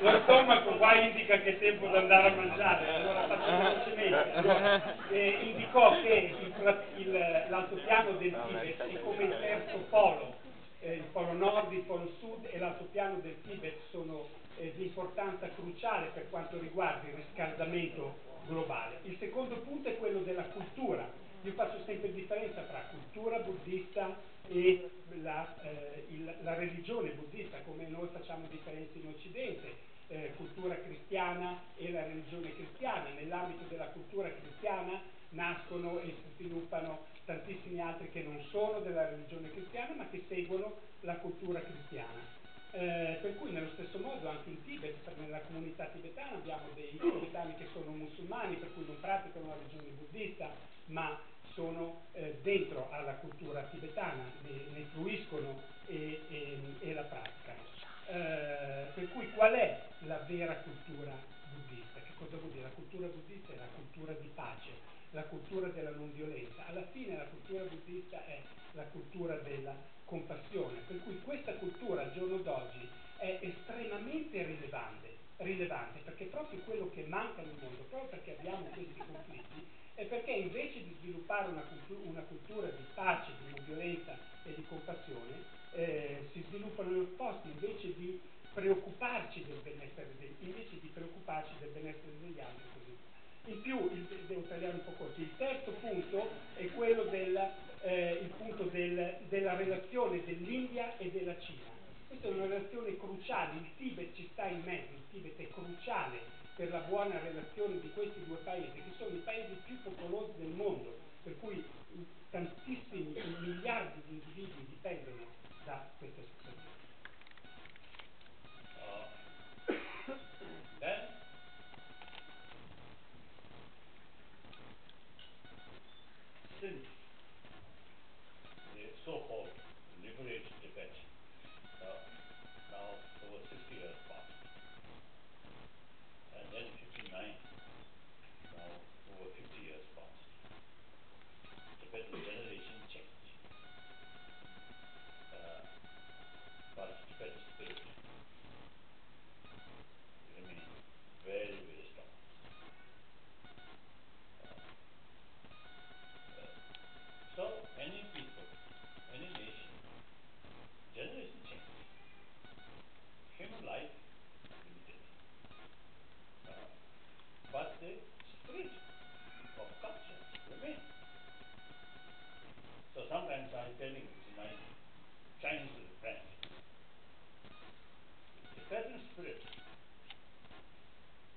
lo stomaco qua indica che è tempo di andare a mangiare, allora faccio velocemente. Eh, indicò che l'altopiano del Tibet è come il terzo polo, eh, il polo nord, il polo sud e l'altopiano del Tibet sono eh, di importanza cruciale per quanto riguarda il riscaldamento globale. Il secondo punto è quello della cultura. Io faccio sempre differenza tra cultura buddista e la, eh, il, la religione buddista, come noi facciamo differenza in Occidente, eh, cultura cristiana e la religione cristiana. Nell'ambito della cultura cristiana nascono e si sviluppano tantissimi altri che non sono della religione cristiana ma che seguono la cultura cristiana. Eh, per cui nello stesso modo anche in Tibet, nella comunità tibetana abbiamo dei tibetani che sono musulmani, per cui non praticano la religione buddista, ma sono eh, dentro alla cultura tibetana, ne, ne fruiscono e, e, e, la praticano. Eh, per cui qual è la vera cultura buddista? Che cosa vuol dire? La cultura buddista è la cultura di pace, la cultura della non violenza. Alla fine la cultura buddista è la cultura della compassione, per cui questa cultura al giorno d'oggi è estremamente rilevante, rilevante perché proprio quello che manca nel mondo, proprio perché abbiamo questi conflitti, è perché invece di sviluppare una, una cultura di pace, di non violenza e di compassione, eh, si sviluppano gli opposti, invece di preoccuparci del benessere degli, invece di preoccuparci del benessere degli altri così. In più, il, devo tagliare un po' così, il terzo punto è quello del, eh, punto del, della relazione dell'India e della Cina. Questa è una relazione cruciale, il Tibet ci sta in mezzo, il Tibet è cruciale per la buona relazione di questi due paesi, che sono i paesi più popolosi I'm telling to my Chinese friends, the Tibetan spirit,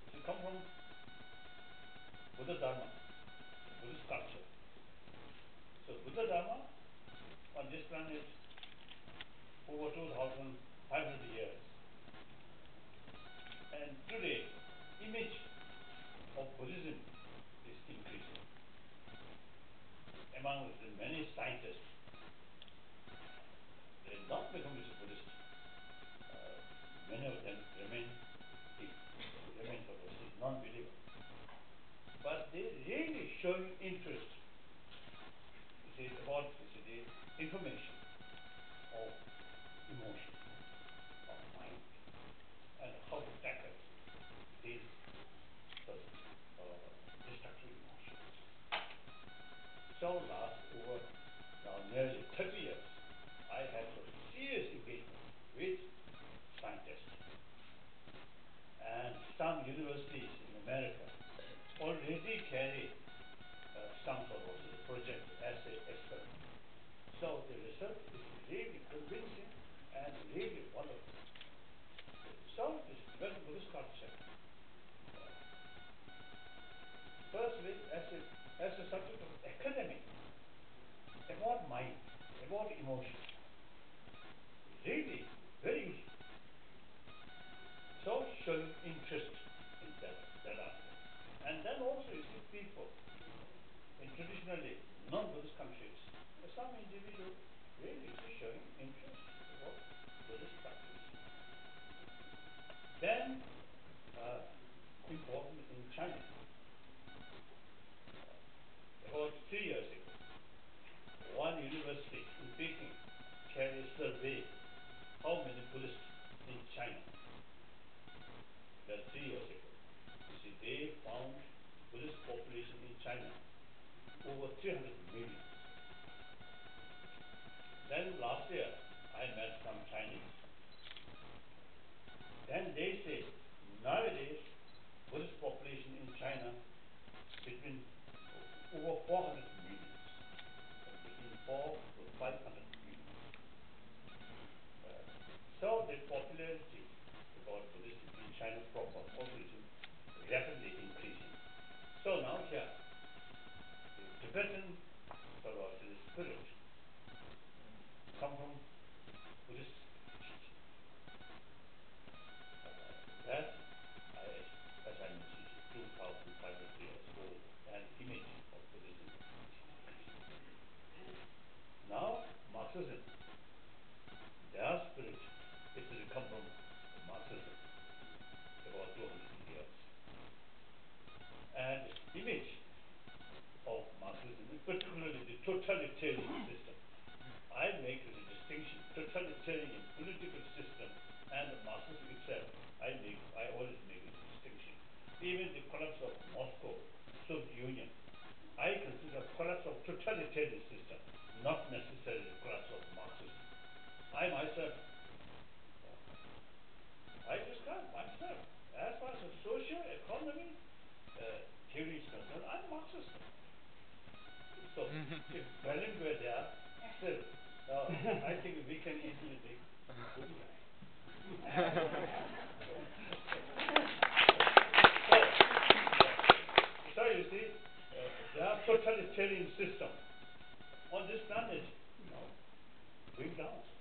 it come from Buddha Dharma, Buddhist culture. So Buddha Dharma on this planet over 2,500 years. And today, image of Buddhism is increasing. Among the many scientists, have not become Buddhist. Uh, many of them remain remain non-believer. But they really showing interest you see, about you see, the information of emotion, of mind, and how to tackle these uh, destructive emotions. So last over now nearly 30 years, I had a serious engagement with scientists. And some universities in America already carry uh, some sort of project as a experiment. So the research is really convincing and really wonderful. So this Tibetan Buddhist culture, uh, firstly as a, as a subject of academic, about mind, about emotion, traditionally non-Buddhist countries, some individual really showing interest about Buddhist practice. Then, uh, important in China, about three years ago, one university in Peking carried a survey how many Buddhists in China. about three years ago. You see, they found Buddhist population in China 300 million. Then last year, I met some Chinese. Then they say, nowadays, Buddhist population in China between over 400 million, between 4 Tibetan sort of the spirit come from Buddhist teaching. Uh, that, I, as I mentioned, 2,500 years old, an image of Buddhism. Now, Marxism, their spirit is to come from totalitarian system. I make the distinction, totalitarian political system and Marxism itself. I make, I always make a distinction. Even the collapse of Moscow, Soviet Union, I consider collapse of totalitarian system, not necessarily collapse of Marxism. I myself, I describe myself as far as the social economy uh, So if Berlin were there, still, uh, I think we can easily good guy. so, so you see, uh, there are totalitarian system on this planet, you know, going down.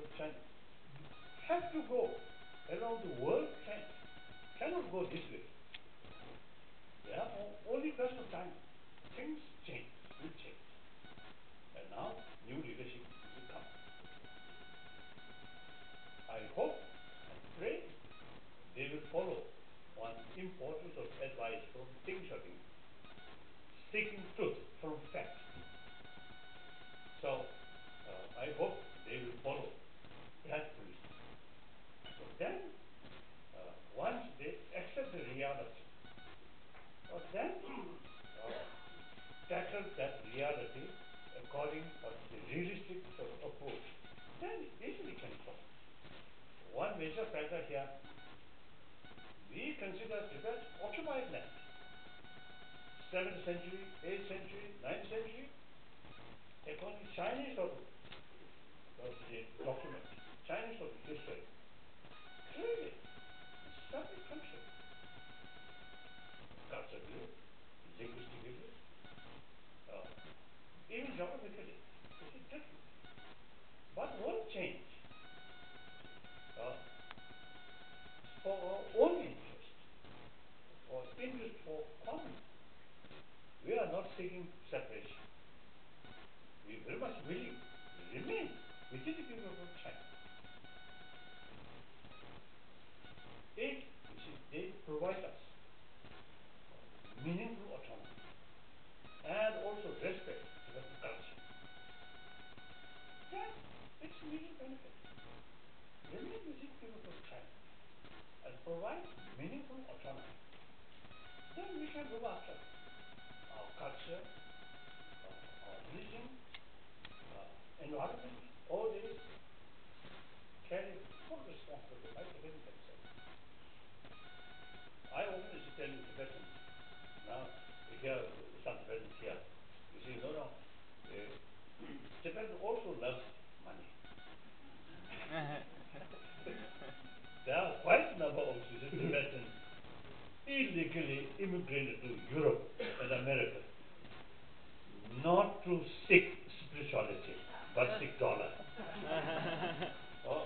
From China have to go around the world trend, cannot go this way. Therefore, only question of time. Things change, will change. And now, new leadership will come. I hope and pray they will follow on importance of advice from Deng Xiaoping, seeking truth Chinese of uh, the document, Chinese of history, clearly separate country. Culturally, linguistically, uh, even geographically, it is different. But one change uh, for our own interest, for interest for common. We are not seeking separation. We very much willing to remain within the people of China. If you see, they provide us meaningful autonomy and also respect to the culture, then it's mutual benefit. Remain within people of China and provide meaningful autonomy. Then we can go after our culture, our, our religion, uh, environment, all these carry full responsibility by Tibetan themselves. I often used to tell you Tibetans, now if you have some Tibetans here, you see, no, no, uh, Tibetan also loves money. there are quite a number of Tibetans illegally immigrated to Europe and America, not to seek spirituality, plastic dollar. oh,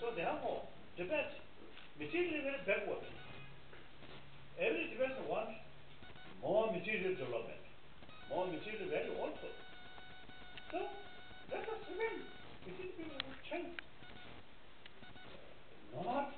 so therefore, Tibet Material very backward. Every developer wants more material development, more material value also. So, let us again, material change. Uh, not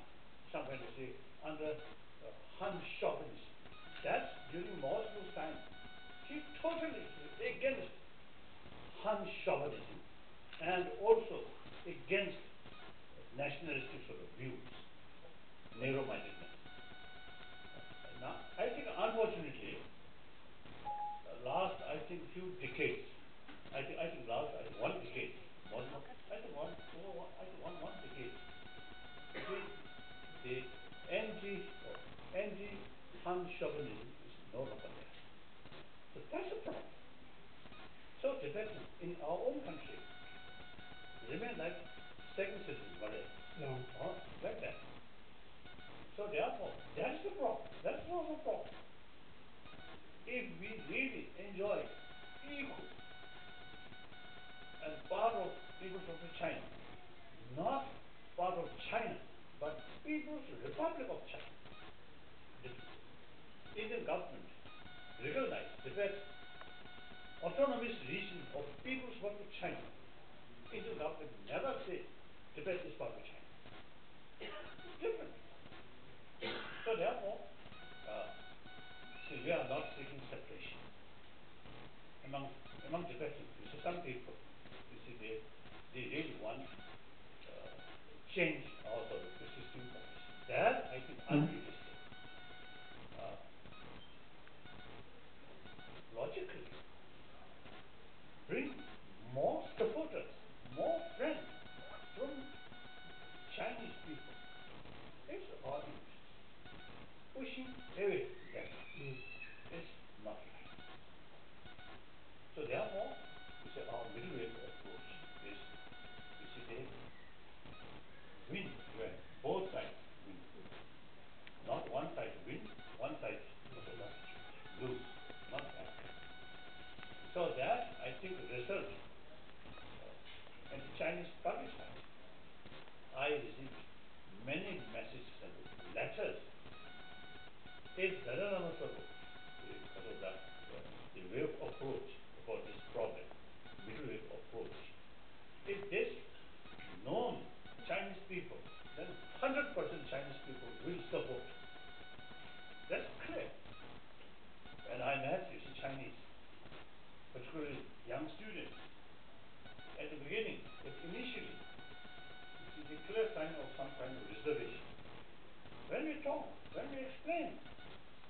China. Not part of China, but People's Republic of China. The Indian government recognized the fact autonomous region of People's Republic of China. Indian government never said Tibet is part of China. It's different. So therefore, uh, we are not seeking separation among among Tibetans. So some people there is one uh, change also the system. That I think mm -hmm.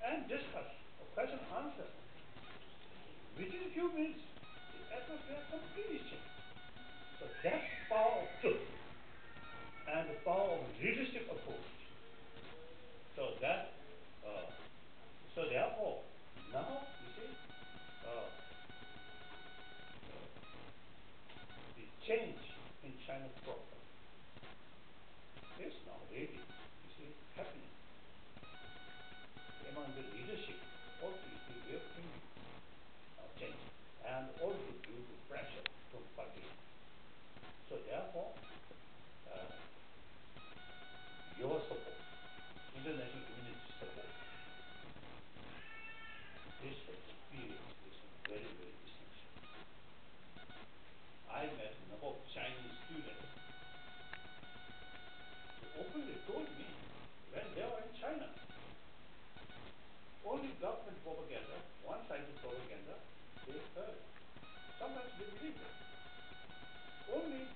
and discuss a question answer. Within a few minutes, the atmosphere completely changed. So that's the power of truth and the power of leadership approach. So that, uh, so therefore, now you see, uh, the change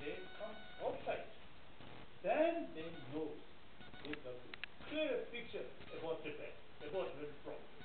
they come outside. Then they know they have a clear picture about the past, about the problem.